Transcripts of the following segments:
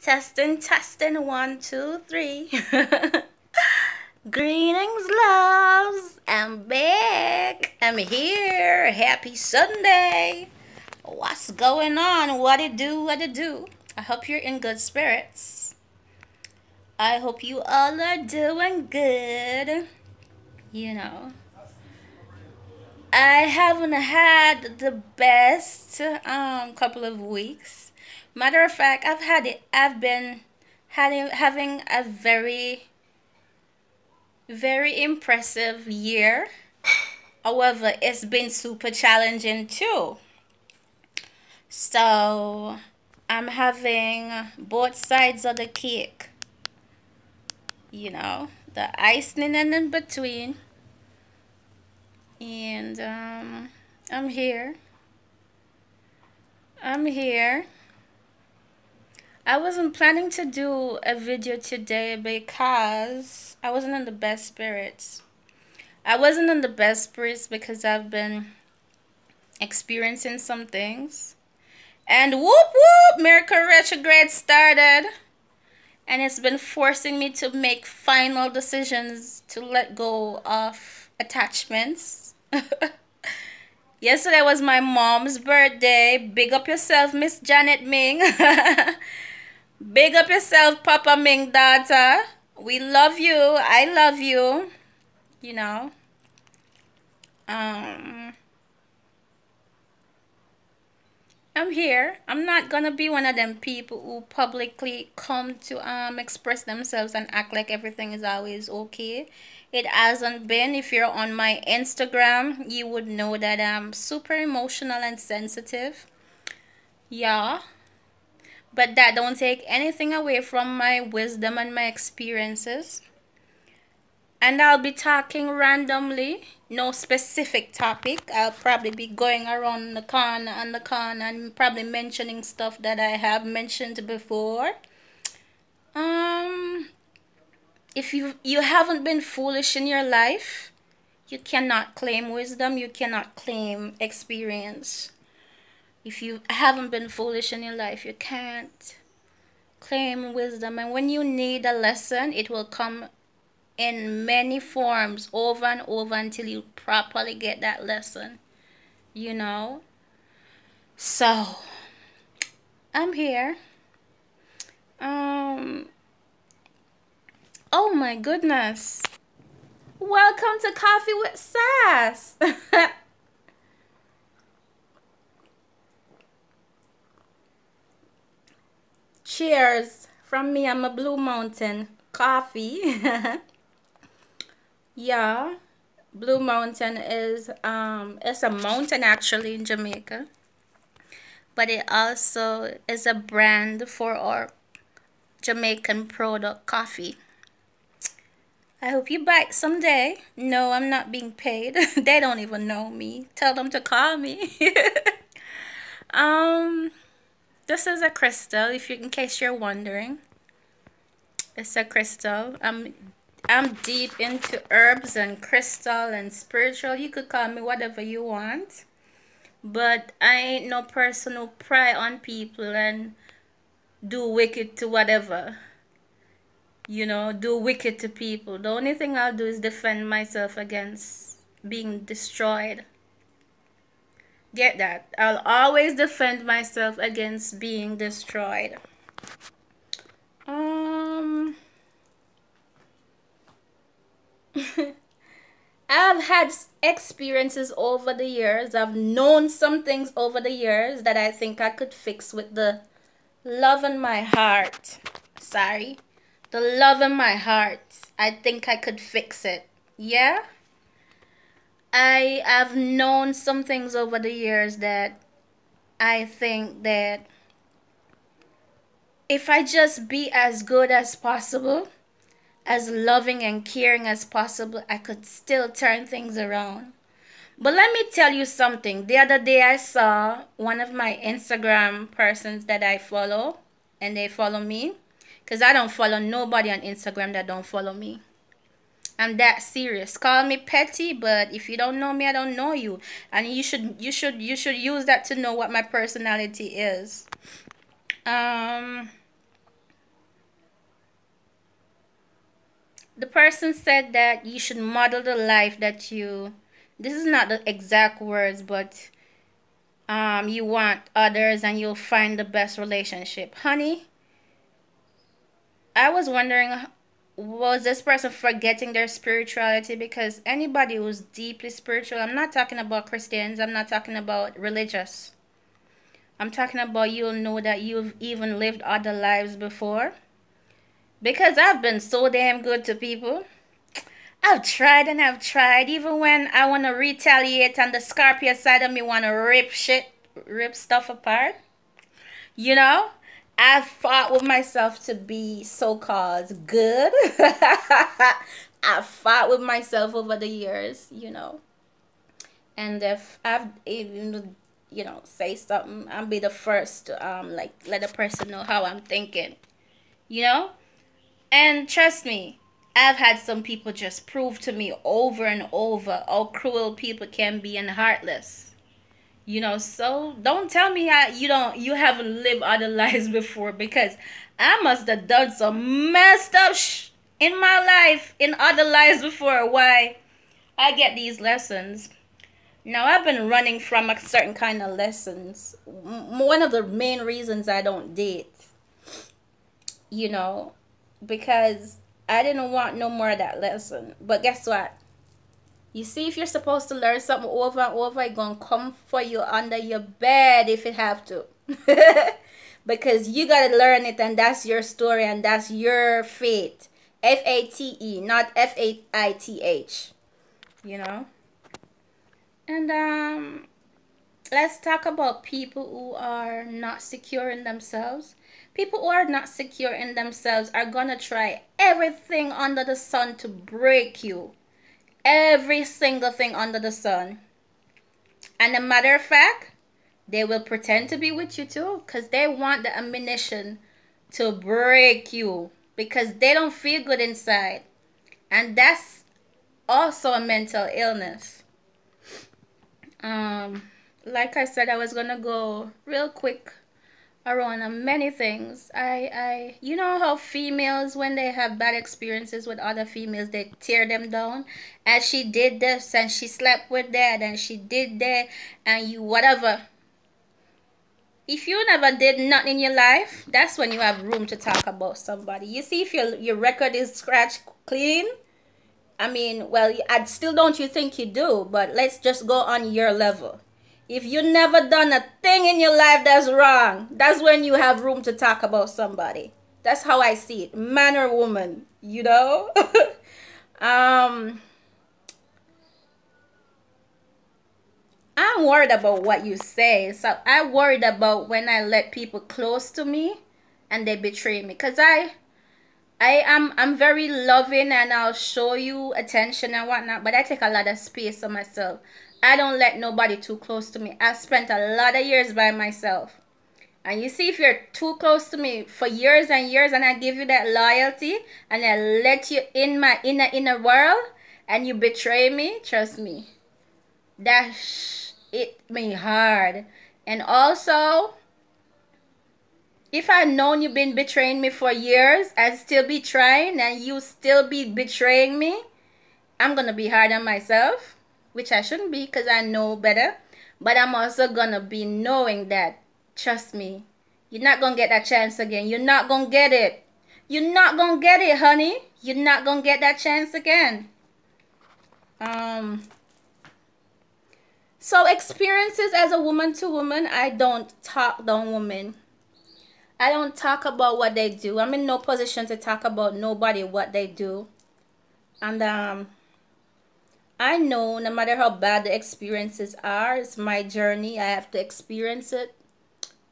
Testing, testing, one, two, three. Greetings, loves. I'm back. I'm here. Happy Sunday. What's going on? What it do? What it do? I hope you're in good spirits. I hope you all are doing good. You know, I haven't had the best um couple of weeks Matter of fact, I've had it. I've been having having a very very impressive year. However, it's been super challenging too. So, I'm having both sides of the cake. You know, the icing and in between. And um, I'm here. I'm here. I wasn't planning to do a video today because I wasn't in the best spirits. I wasn't in the best spirits because I've been experiencing some things. And whoop whoop, Mercury retrograde started. And it's been forcing me to make final decisions to let go of attachments. Yesterday was my mom's birthday. Big up yourself, Miss Janet Ming. Big up yourself, Papa Ming daughter. We love you. I love you. You know. Um I'm here. I'm not gonna be one of them people who publicly come to um express themselves and act like everything is always okay. It hasn't been. If you're on my Instagram, you would know that I'm super emotional and sensitive. Yeah but that don't take anything away from my wisdom and my experiences. And I'll be talking randomly no specific topic. I'll probably be going around the corner and the corner and probably mentioning stuff that I have mentioned before. Um if you you haven't been foolish in your life you cannot claim wisdom you cannot claim experience if you haven't been foolish in your life, you can't claim wisdom. And when you need a lesson, it will come in many forms over and over until you properly get that lesson. You know? So, I'm here. Um, oh my goodness. Welcome to Coffee with Sass. Cheers from me. I'm a Blue Mountain coffee. yeah, Blue Mountain is um it's a mountain actually in Jamaica, but it also is a brand for our Jamaican product coffee. I hope you buy it someday. No, I'm not being paid. they don't even know me. Tell them to call me. um this is a crystal, if you in case you're wondering. It's a crystal. I'm I'm deep into herbs and crystal and spiritual. You could call me whatever you want. But I ain't no person who pry on people and do wicked to whatever. You know, do wicked to people. The only thing I'll do is defend myself against being destroyed. Get that. I'll always defend myself against being destroyed. Um I've had experiences over the years. I've known some things over the years that I think I could fix with the love in my heart. Sorry. The love in my heart. I think I could fix it. Yeah? I have known some things over the years that I think that if I just be as good as possible, as loving and caring as possible, I could still turn things around. But let me tell you something. The other day I saw one of my Instagram persons that I follow and they follow me because I don't follow nobody on Instagram that don't follow me. I'm that serious. Call me petty, but if you don't know me, I don't know you. And you should you should you should use that to know what my personality is. Um The person said that you should model the life that you this is not the exact words, but um you want others and you'll find the best relationship. Honey, I was wondering was this person forgetting their spirituality? Because anybody who's deeply spiritual i'm not talking about christians i'm not talking about religious. I'm talking about you'll know that you've even lived other lives before. Because i've been so damn good to people. I've tried and I've tried, even when I want to retaliate and the Scorpio side of me want to rip shit, rip stuff apart. You know, I've fought with myself to be so-called good. I've fought with myself over the years, you know. And if I've even, you know, say something, I'll be the first to, um, like, let a person know how I'm thinking, you know. And trust me, I've had some people just prove to me over and over how cruel people can be and heartless. You know, so don't tell me how you don't you haven't lived other lives before because I must have done some messed up sh- in my life in other lives before. Why I get these lessons. Now I've been running from a certain kind of lessons. One of the main reasons I don't date, you know, because I didn't want no more of that lesson. But guess what? You see, if you're supposed to learn something over and over, it's going to come for you under your bed if it have to. because you got to learn it and that's your story and that's your fate. F-A-T-E, not F-A-I-T-H. You know? And um, let's talk about people who are not secure in themselves. People who are not secure in themselves are going to try everything under the sun to break you. Every single thing under the sun. And a matter of fact, they will pretend to be with you too because they want the ammunition to break you because they don't feel good inside. And that's also a mental illness. Um, like I said, I was going to go real quick around many things. I, I, you know how females, when they have bad experiences with other females, they tear them down. And she did this, and she slept with that, and she did that, and you whatever. If you never did nothing in your life, that's when you have room to talk about somebody. You see, if your your record is scratch clean, I mean, well, I still don't you think you do, but let's just go on your level. If you never done a thing in your life that's wrong, that's when you have room to talk about somebody. That's how I see it. Man or woman, you know? um I'm worried about what you say. So I worried about when I let people close to me and they betray me. Cause I I am I'm very loving and I'll show you attention and whatnot, but I take a lot of space on myself. I don't let nobody too close to me. I spent a lot of years by myself. And you see, if you're too close to me for years and years and I give you that loyalty and I let you in my inner, inner world and you betray me, trust me, that it me hard. And also, if I known you've been betraying me for years and still be trying and you still be betraying me, I'm going to be hard on myself which I shouldn't be because I know better. But I'm also going to be knowing that, trust me, you're not going to get that chance again. You're not going to get it. You're not going to get it, honey. You're not going to get that chance again. Um, so experiences as a woman to woman, I don't talk down women. I don't talk about what they do. I'm in no position to talk about nobody what they do. And um I know no matter how bad the experiences are, it's my journey. I have to experience it.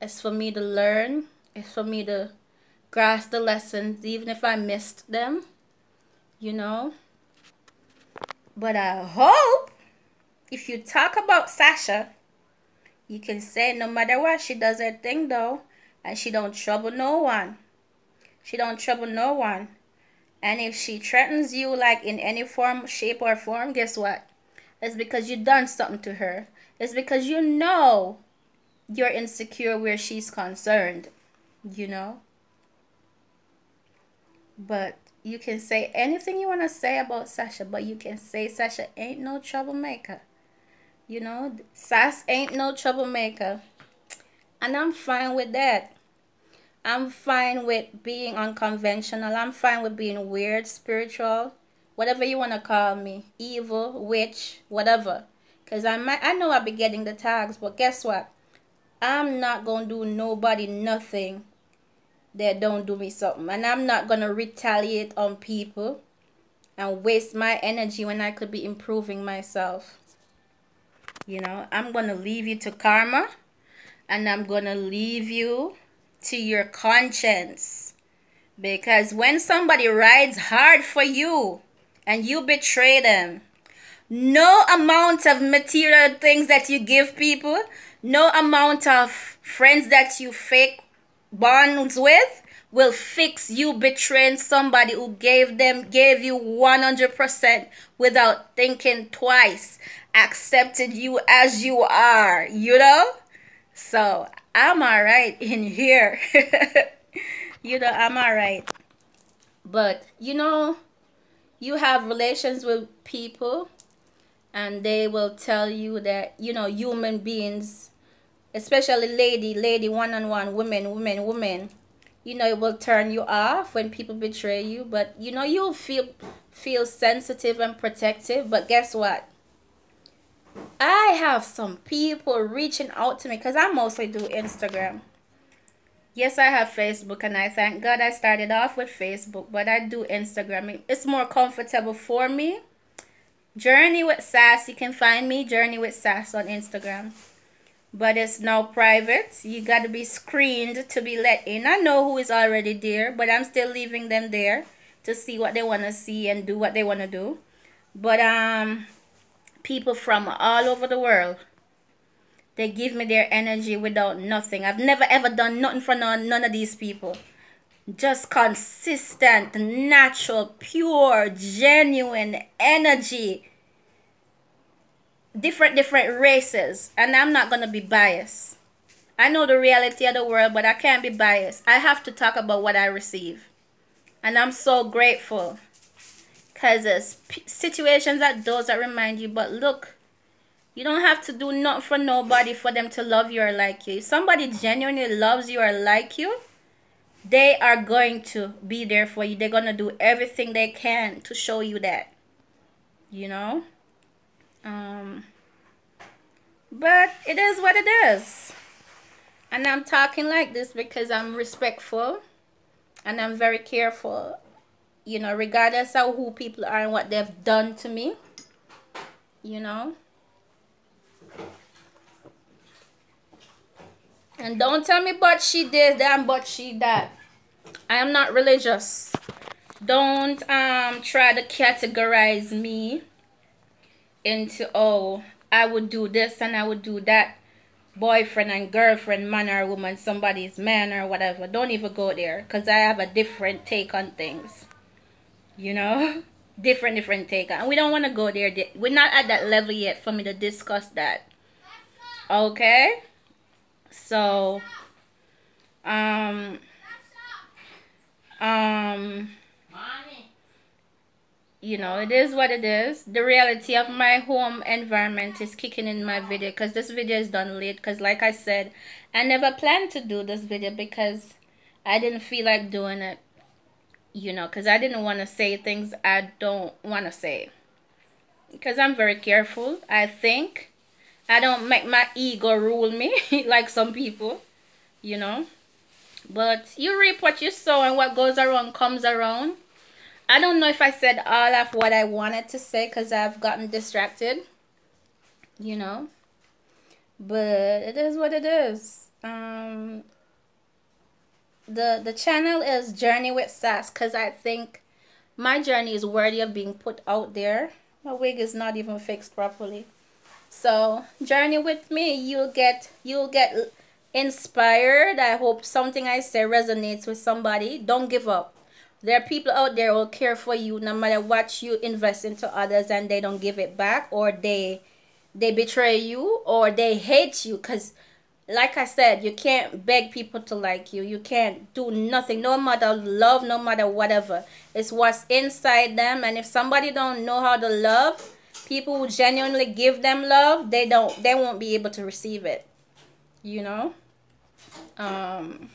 It's for me to learn. It's for me to grasp the lessons, even if I missed them. You know? But I hope if you talk about Sasha, you can say no matter what, she does her thing though. And she don't trouble no one. She don't trouble no one. And if she threatens you like in any form, shape or form, guess what? It's because you done something to her. It's because you know you're insecure where she's concerned. You know? But you can say anything you want to say about Sasha, but you can say Sasha ain't no troublemaker. You know, Sass ain't no troublemaker. And I'm fine with that. I'm fine with being unconventional. I'm fine with being weird, spiritual, whatever you want to call me, evil, witch, whatever. Cause I might, I know I'll be getting the tags, but guess what? I'm not gonna do nobody nothing that don't do me something, and I'm not gonna retaliate on people and waste my energy when I could be improving myself. You know, I'm gonna leave you to karma, and I'm gonna leave you to your conscience. Because when somebody rides hard for you and you betray them, no amount of material things that you give people, no amount of friends that you fake bonds with will fix you betraying somebody who gave them gave you 100% without thinking twice accepted you as you are you know so I'm all right in here. you know, I'm all right. But, you know, you have relations with people and they will tell you that, you know, human beings, especially lady, lady, one-on-one, women, women, women, you know, it will turn you off when people betray you. But, you know, you'll feel, feel sensitive and protective. But guess what? I have some people reaching out to me because I mostly do Instagram. Yes, I have Facebook and I thank God I started off with Facebook, but I do Instagram. It's more comfortable for me. Journey with Sass, you can find me Journey with Sass on Instagram. But it's now private. You got to be screened to be let in. I know who is already there, but I'm still leaving them there to see what they want to see and do what they want to do. But um people from all over the world. They give me their energy without nothing. I've never ever done nothing for none, none of these people. Just consistent, natural, pure, genuine energy. Different, different races. And I'm not going to be biased. I know the reality of the world, but I can't be biased. I have to talk about what I receive. And I'm so grateful. Because there's situations like those that remind you, but look, you don't have to do nothing for nobody for them to love you or like you. If somebody genuinely loves you or like you, they are going to be there for you. They're going to do everything they can to show you that. You know? Um, but it is what it is. And I'm talking like this because I'm respectful and I'm very careful you know, regardless of who people are and what they've done to me, you know. And don't tell me but she did that but she that. I am not religious. Don't um try to categorize me into oh I would do this and I would do that boyfriend and girlfriend man or woman somebody's man or whatever don't even go there because i have a different take on things you know different different take and we don't want to go there. We're not at that level yet for me to discuss that. Okay? So um um you know it is what it is. The reality of my home environment is kicking in my video because this video is done late because like i said i never planned to do this video because i didn't feel like doing it you know, because I didn't want to say things I don't want to say. Because I'm very careful, I think. I don't make my ego rule me like some people, you know. But you reap what you sow and what goes around comes around. I don't know if I said all of what I wanted to say because I've gotten distracted, you know. But it is what it is. Um, the the channel is Journey with Sass because I think my journey is worthy of being put out there. My wig is not even fixed properly. So journey with me. You'll get you'll get inspired. I hope something I say resonates with somebody. Don't give up. There are people out there who will care for you no matter what you invest into others and they don't give it back or they they betray you or they hate you because like I said, you can't beg people to like you. You can't do nothing, no matter love, no matter whatever. It's what's inside them. And if somebody don't know how to love, people who genuinely give them love, they don't they won't be able to receive it. You know? Um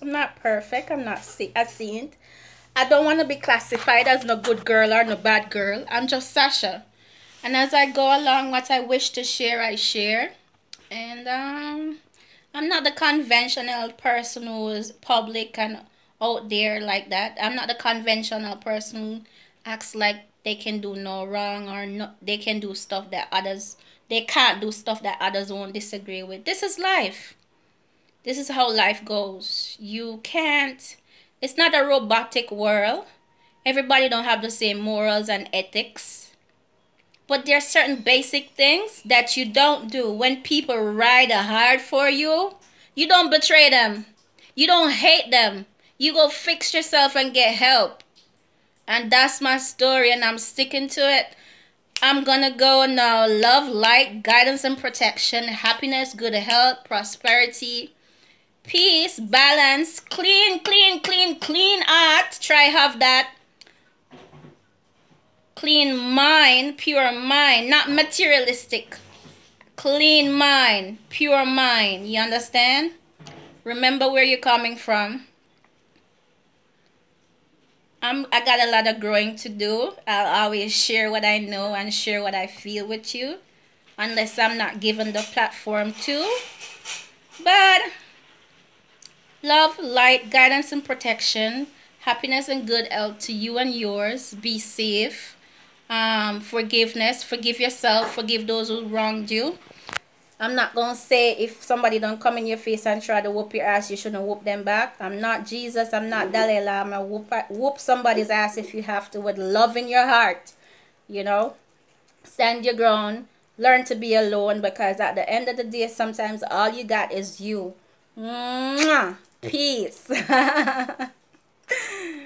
I'm not perfect. I'm not see a saint. I don't want to be classified as no good girl or no bad girl. I'm just Sasha. And as I go along, what I wish to share, I share. And um I'm not the conventional person who is public and out there like that. I'm not the conventional person who acts like they can do no wrong or they can do stuff that others they can't do stuff that others won't disagree with. This is life. This is how life goes. You can't it's not a robotic world. Everybody don't have the same morals and ethics but there are certain basic things that you don't do. When people ride a hard for you, you don't betray them. You don't hate them. You go fix yourself and get help. And that's my story, and I'm sticking to it. I'm gonna go now. Love, light, guidance, and protection, happiness, good health, prosperity, peace, balance, clean, clean, clean, clean art. Try have that Clean mind, pure mind, not materialistic. Clean mind, pure mind. You understand? Remember where you're coming from. I'm, I got a lot of growing to do. I'll always share what I know and share what I feel with you. Unless I'm not given the platform to. But love, light, guidance, and protection. Happiness and good health to you and yours. Be safe um, forgiveness. Forgive yourself. Forgive those who wronged you. I'm not going to say if somebody don't come in your face and try to whoop your ass, you shouldn't whoop them back. I'm not Jesus. I'm not Dalai Lama. Whoop, whoop somebody's ass if you have to with love in your heart. You know? Stand your ground. Learn to be alone because at the end of the day, sometimes all you got is you. Mwah! Peace.